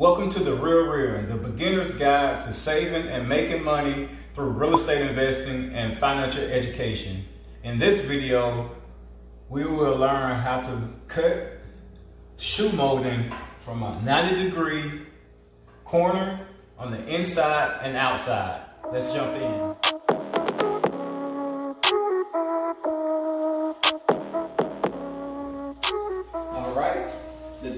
Welcome to The Real Real, the beginner's guide to saving and making money through real estate investing and financial education. In this video, we will learn how to cut shoe molding from a 90 degree corner on the inside and outside. Let's jump in.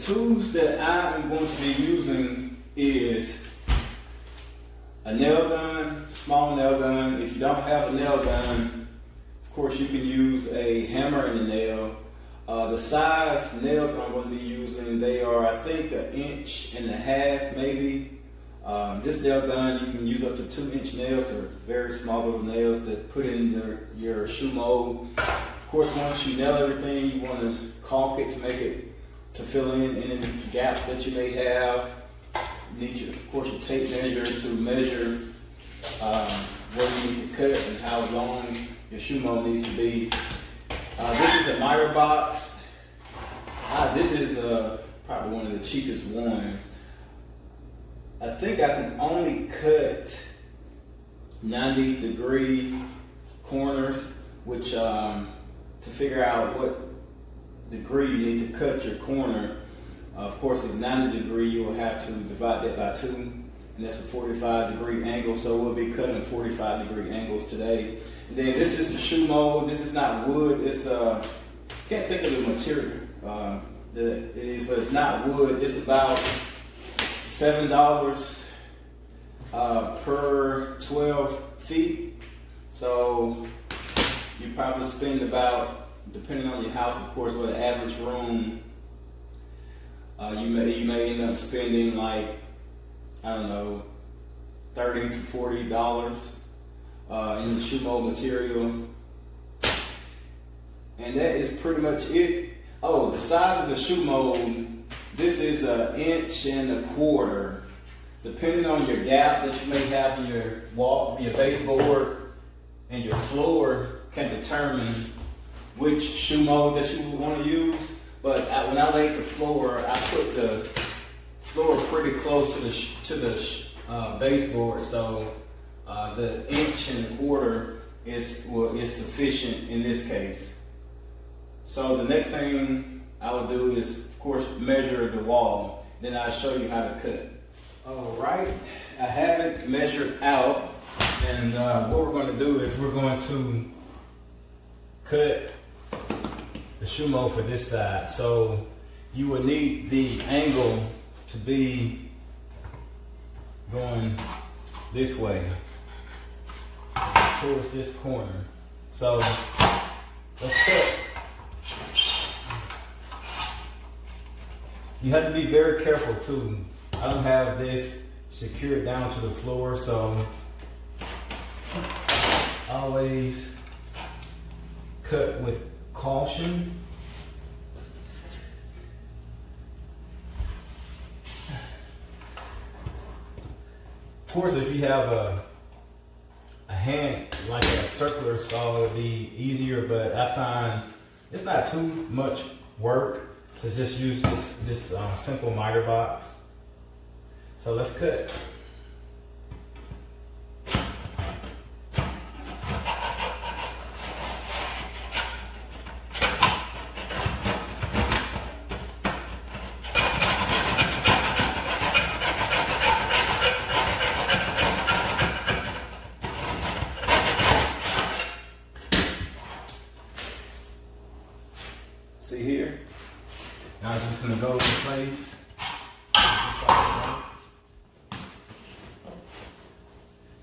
Tools that I am going to be using is a nail gun, small nail gun. If you don't have a nail gun, of course you can use a hammer and a nail. Uh, the size nails I'm going to be using, they are I think an inch and a half maybe. Um, this nail gun you can use up to two inch nails or very small little nails that put in your, your shoe mold. Of course once you nail everything you want to caulk it to make it to fill in any gaps that you may have. You need, your, of course, your tape measure to measure um, where you need to cut and how long your shoe mold needs to be. Uh, this is a miter box. Uh, this is uh, probably one of the cheapest ones. I think I can only cut 90 degree corners, which um, to figure out what degree you need to cut your corner. Uh, of course, at 90 degree, you will have to divide that by two, and that's a 45 degree angle. So we'll be cutting 45 degree angles today. And then this is the shoe mold. This is not wood. It's uh, can't think of the material uh, that it is, but it's not wood. It's about seven dollars uh, per 12 feet. So you probably spend about depending on your house, of course, what the average room, uh, you may you may end up spending like I don't know, thirty to forty dollars uh, in the shoe mold material, and that is pretty much it. Oh, the size of the shoe mold. This is an inch and a quarter, depending on your gap that you may have in your wall, your baseboard, and your floor can determine which shoe mold that you want to use. But I, when I laid the floor, I put the floor pretty close to the to the uh, baseboard, so uh, the inch and a quarter is well, is sufficient in this case. So the next thing I will do is, of course, measure the wall. Then I'll show you how to cut. All right, I have it measured out, and uh, what we're going to do is we're going to cut the shoe mold for this side. So you will need the angle to be going this way towards this corner. So let's cut. You have to be very careful too. I don't have this secured down to the floor, so always cut with caution. Of course, if you have a, a hand like a circular saw, it would be easier, but I find it's not too much work to just use this, this uh, simple miter box. So let's cut. See here? Now I'm just gonna go in place.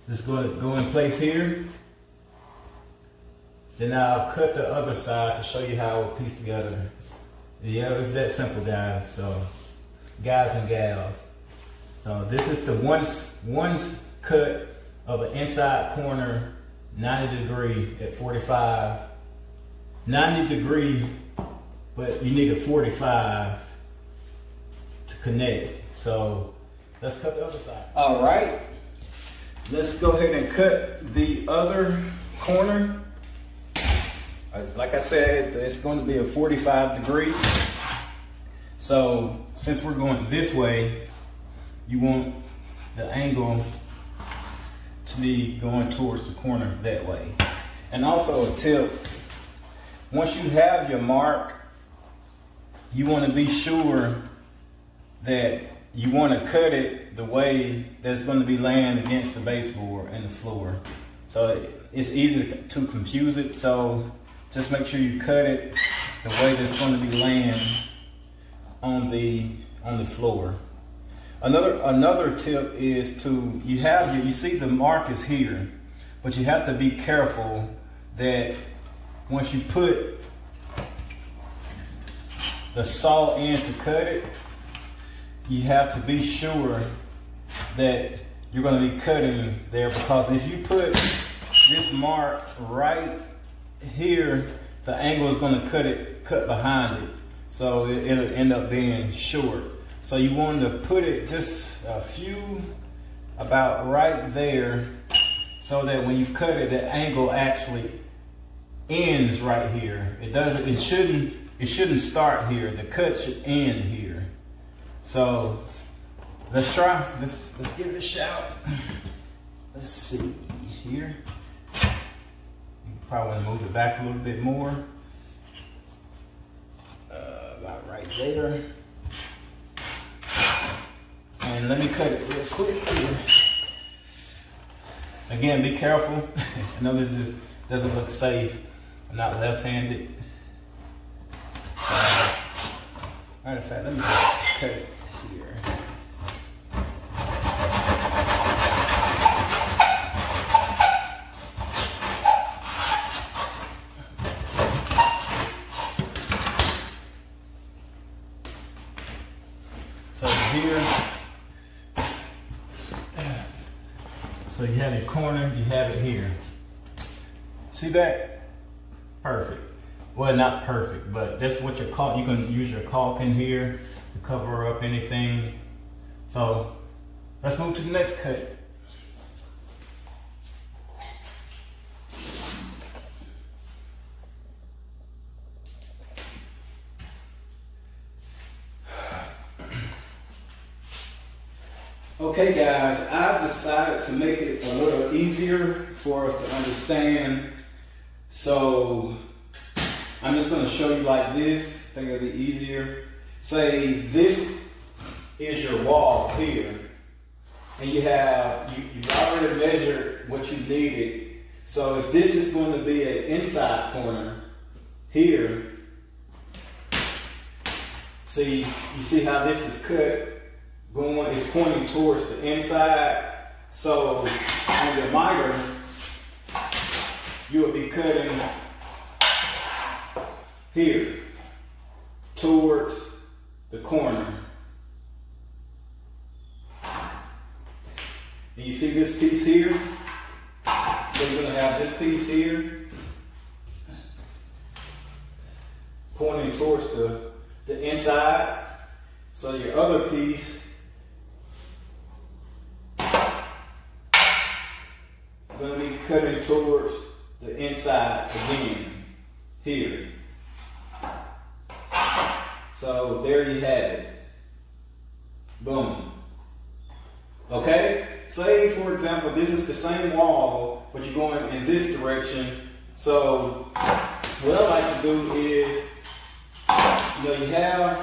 Just gonna go in place here. Then I'll cut the other side to show you how it piece together. Yeah, it's that simple, guys. So, guys and gals. So this is the one, one cut of an inside corner, 90 degree at 45. 90 degree but you need a 45 to connect. So let's cut the other side. All right, let's go ahead and cut the other corner. Uh, like I said, it's going to be a 45 degree. So since we're going this way, you want the angle to be going towards the corner that way. And also a tip, once you have your mark, you want to be sure that you want to cut it the way that's going to be laying against the baseboard and the floor. So it's easy to confuse it. So just make sure you cut it the way that's going to be laying on the on the floor. Another another tip is to you have you see the mark is here, but you have to be careful that once you put the saw in to cut it, you have to be sure that you're going to be cutting there because if you put this mark right here, the angle is going to cut it, cut behind it. So it, it'll end up being short. So you want to put it just a few, about right there, so that when you cut it, the angle actually ends right here. It doesn't, it shouldn't, it shouldn't start here. The cut should end here. So let's try, let's, let's give it a shot. Let's see here. You probably want to move it back a little bit more. Uh, about right there. And let me cut it real quick here. Again, be careful. I know this is, doesn't look safe. I'm not left-handed. Uh, matter of fact, let me cut it here. So here, so you have your corner, you have it here. See that? Perfect. Well, not perfect, but that's what your caulk, you can use your caulk in here to cover up anything. So let's move to the next cut. Okay guys, I decided to make it a little easier for us to understand. So I'm just gonna show you like this, I think it'll be easier. Say this is your wall here. And you have, you, you've already measured what you needed. So if this is going to be an inside corner here, see, you see how this is cut? going is pointing towards the inside. So on your miter, you will be cutting here towards the corner. And you see this piece here? So you're going to have this piece here pointing towards the, the inside. So your other piece going to be cutting towards the inside again here. So there you have it. Boom. Okay? Say, for example, this is the same wall, but you're going in this direction. So what I like to do is, you know, you have,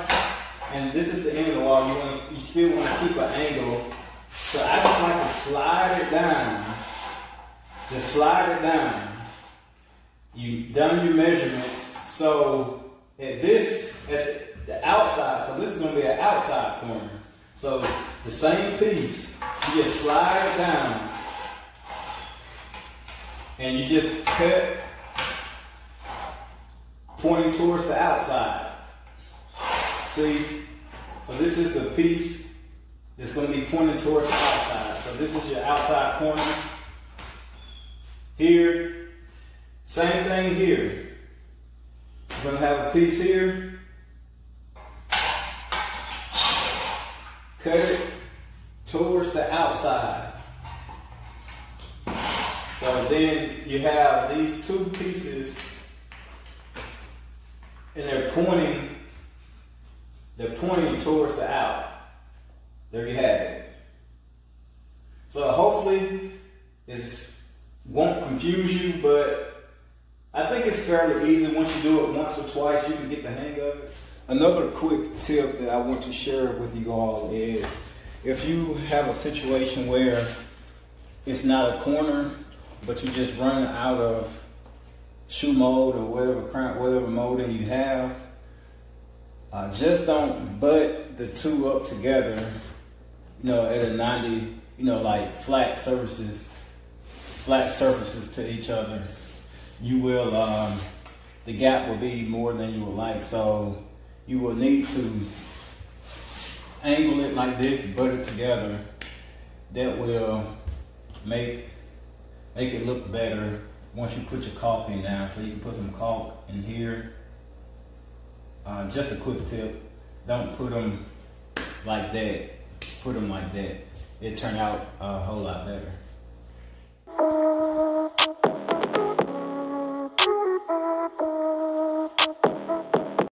and this is the end of the wall. You want, you still want to keep an angle. So I just like to slide it down just slide it down. You've done your measurements. So at this, at the outside, so this is going to be an outside corner. So the same piece, you just slide down. And you just cut pointing towards the outside. See? So this is a piece that's going to be pointing towards the outside. So this is your outside corner. Here, same thing here. We're going to have a piece here. Cut it towards the outside. So then you have these two pieces and they're pointing, they're pointing towards the out. There you have it. So hopefully it won't confuse you, but I think it's fairly easy. Once you do it once or twice, you can get the hang of it. Another quick tip that I want to share with you all is if you have a situation where it's not a corner, but you just run out of shoe mold or whatever whatever molding you have, uh, just don't butt the two up together, you know, at a 90, you know, like flat surfaces, flat surfaces to each other. You will, um, the gap will be more than you would like. So you will need to angle it like this, butt it together. That will make make it look better once you put your caulk in now. So you can put some caulk in here. Uh, just a quick tip, don't put them like that. Put them like that. It turned out a whole lot better.